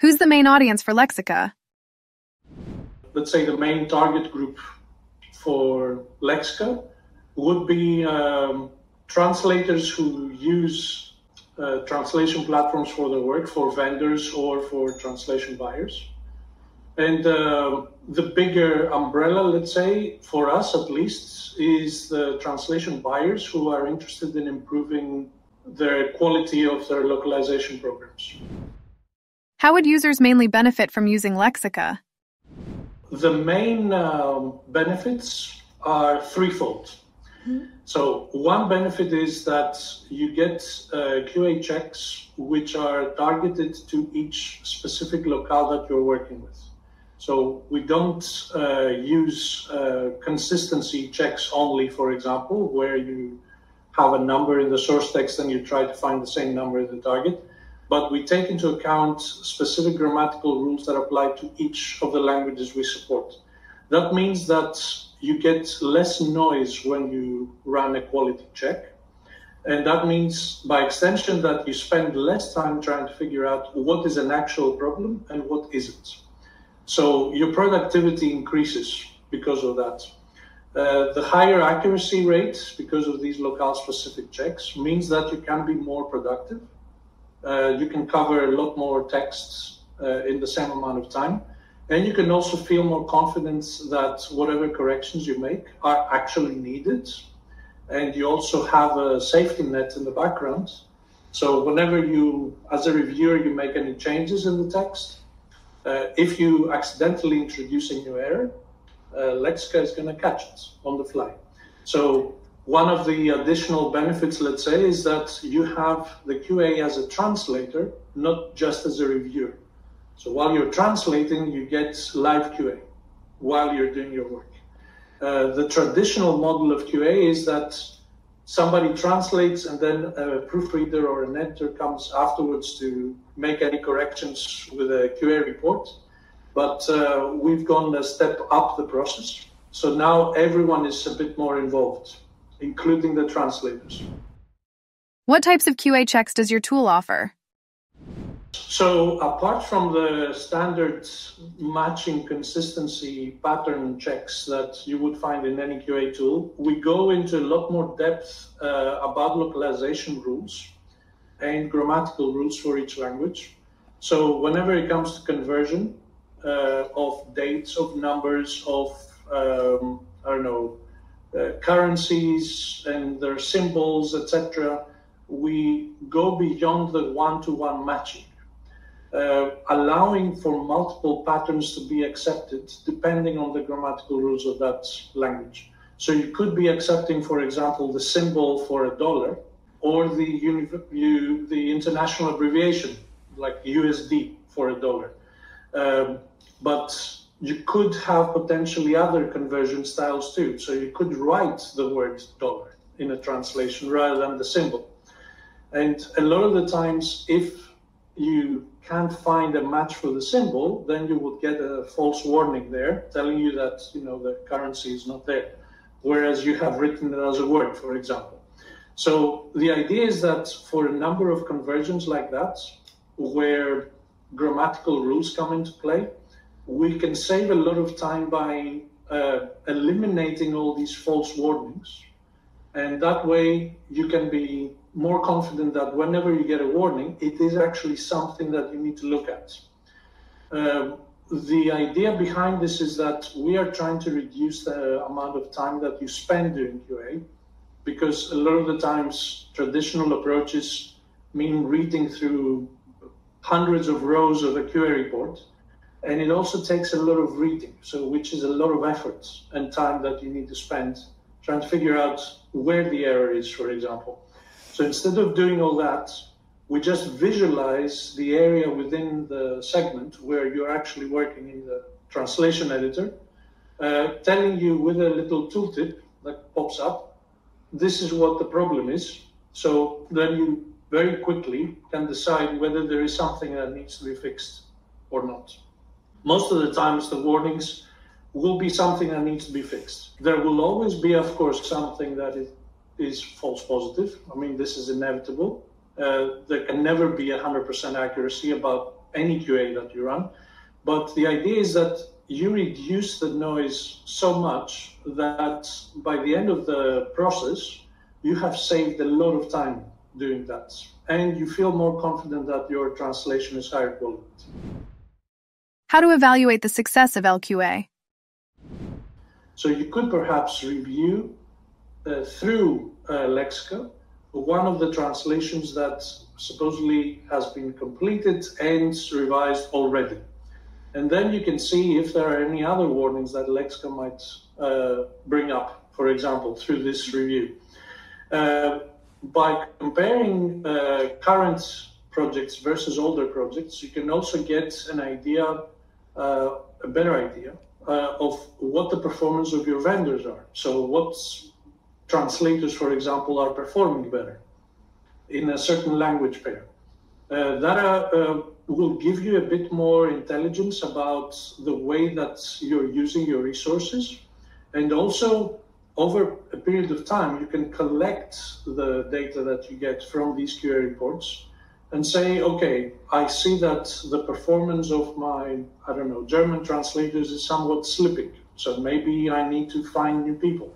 Who's the main audience for LexiQA? Let's say the main target group for LexiQA would be um, translators who use uh, translation platforms for their work, for vendors or for translation buyers. And uh, the bigger umbrella, let's say, for us at least, is the translation buyers who are interested in improving the quality of their localization programs. How would users mainly benefit from using LexiQA? The main uh, benefits are threefold. Mm-hmm. So, one benefit is that you get uh, QA checks which are targeted to each specific locale that you're working with. So, we don't uh, use uh, consistency checks only, for example, where you have a number in the source text and you try to find the same number in the target. But we take into account specific grammatical rules that apply to each of the languages we support. That means that you get less noise when you run a quality check. And that means, by extension, that you spend less time trying to figure out what is an actual problem and what isn't. So your productivity increases because of that. Uh, the higher accuracy rate, because of these locale specific checks, means that you can be more productive. Uh, you can cover a lot more texts uh, in the same amount of time. And you can also feel more confidence that whatever corrections you make are actually needed. And you also have a safety net in the background. So whenever you, as a reviewer, you make any changes in the text, uh, if you accidentally introduce a new error, uh, LexiQA is going to catch it on the fly. So one of the additional benefits, let's say, is that you have the QA as a translator, not just as a reviewer. So while you're translating, you get live QA while you're doing your work. Uh, the traditional model of QA is that somebody translates and then a proofreader or an editor comes afterwards to make any corrections with a QA report. But uh, we've gone a step up the process. So now everyone is a bit more involved, including the translators. What types of QA checks does your tool offer? So, apart from the standard matching consistency pattern checks that you would find in any QA tool, we go into a lot more depth uh, about localization rules and grammatical rules for each language. So, whenever it comes to conversion uh, of dates, of numbers, of um, I don't know, uh, currencies and their symbols, etc., we go beyond the one-to-one matching uh, allowing for multiple patterns to be accepted depending on the grammatical rules of that language. So you could be accepting, for example, the symbol for a dollar or the, uni- the international abbreviation like USD for a dollar. Um, but you could have potentially other conversion styles too. So you could write the word dollar in a translation rather than the symbol. And a lot of the times, if you can't find a match for the symbol, then you would get a false warning there telling you that you know the currency is not there, whereas you have written it as a word, for example. So the idea is that for a number of conversions like that, where grammatical rules come into play, we can save a lot of time by uh, eliminating all these false warnings. And that way you can be more confident that whenever you get a warning, it is actually something that you need to look at. Um, the idea behind this is that we are trying to reduce the amount of time that you spend doing QA because a lot of the times traditional approaches mean reading through hundreds of rows of a QA report and it also takes a lot of reading so which is a lot of effort and time that you need to spend trying to figure out where the error is for example so instead of doing all that, we just visualize the area within the segment where you're actually working in the translation editor, uh, telling you with a little tooltip that pops up, this is what the problem is. So then you very quickly can decide whether there is something that needs to be fixed or not. Most of the times, the warnings will be something that needs to be fixed. There will always be, of course, something that is false positive. I mean, this is inevitable. Uh, there can never be 100% accuracy about any QA that you run. But the idea is that you reduce the noise so much that by the end of the process, you have saved a lot of time doing that. And you feel more confident that your translation is higher quality. How to evaluate the success of LQA? So you could perhaps review uh, through uh, LexiQA one of the translations that supposedly has been completed and revised already. And then you can see if there are any other warnings that LexiQA might uh, bring up, for example, through this review. Uh, by comparing uh, current projects versus older projects, you can also get an idea, a better idea, uh, of what the performance of your vendors are. So, what translators, for example, are performing better in a certain language pair. Uh, that uh, will give you a bit more intelligence about the way that you're using your resources and also over a period of time, you can collect the data that you get from these QA reports and say, okay, I see that the performance of my, I don't know, German translators is somewhat slipping. So maybe I need to find new people.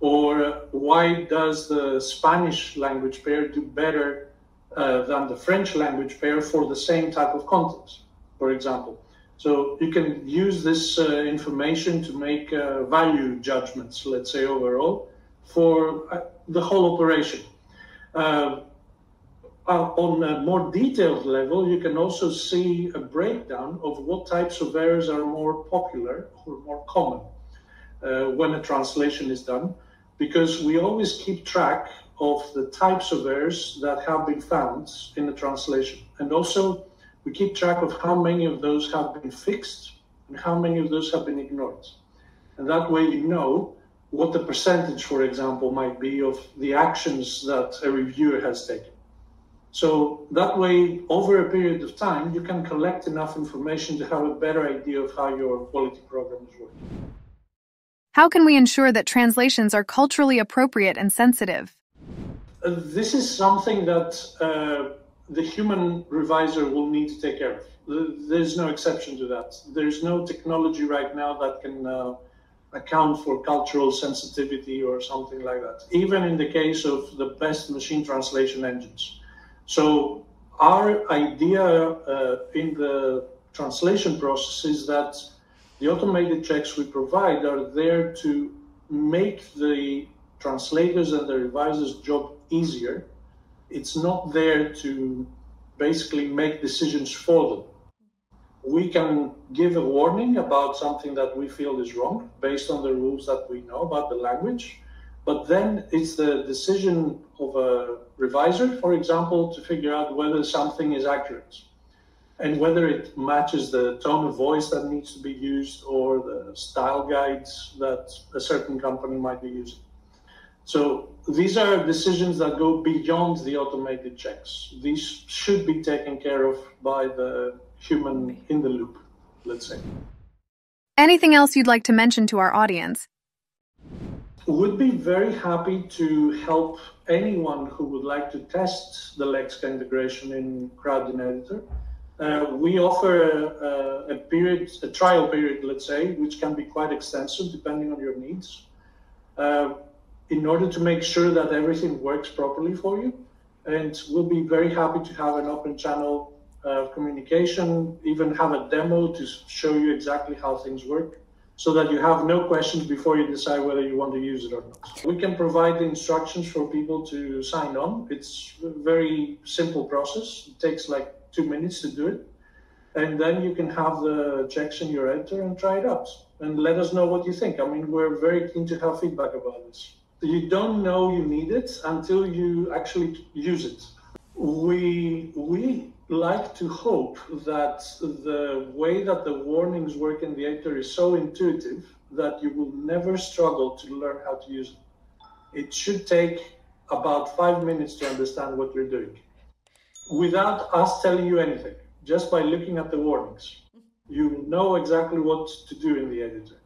Or why does the Spanish language pair do better uh, than the French language pair for the same type of content, for example? So you can use this uh, information to make uh, value judgments, let's say overall, for uh, the whole operation. Uh, on a more detailed level, you can also see a breakdown of what types of errors are more popular or more common uh, when a translation is done, because we always keep track of the types of errors that have been found in the translation. And also, we keep track of how many of those have been fixed and how many of those have been ignored. And that way you know what the percentage, for example, might be of the actions that a reviewer has taken. So that way, over a period of time, you can collect enough information to have a better idea of how your quality program is working. How can we ensure that translations are culturally appropriate and sensitive? Uh, this is something that uh, the human revisor will need to take care of. There's no exception to that. There's no technology right now that can uh, account for cultural sensitivity or something like that, even in the case of the best machine translation engines. So, our idea uh, in the translation process is that the automated checks we provide are there to make the translators and the revisers' job easier it's not there to basically make decisions for them. We can give a warning about something that we feel is wrong based on the rules that we know about the language. But then it's the decision of a reviser, for example, to figure out whether something is accurate and whether it matches the tone of voice that needs to be used or the style guides that a certain company might be using. So these are decisions that go beyond the automated checks. These should be taken care of by the human in the loop, let's say. Anything else you'd like to mention to our audience? Would be very happy to help anyone who would like to test the LexiQA integration in Crowdin Editor. Uh, we offer a, a, period, a trial period, let's say, which can be quite extensive depending on your needs. Uh, in order to make sure that everything works properly for you. And we'll be very happy to have an open channel of communication, even have a demo to show you exactly how things work so that you have no questions before you decide whether you want to use it or not. We can provide the instructions for people to sign on. It's a very simple process. It takes like two minutes to do it. And then you can have the checks in your editor and try it out and let us know what you think. I mean, we're very keen to have feedback about this you don't know you need it until you actually use it. We we like to hope that the way that the warnings work in the editor is so intuitive that you will never struggle to learn how to use it. It should take about five minutes to understand what you're doing without us telling you anything, just by looking at the warnings. You know exactly what to do in the editor.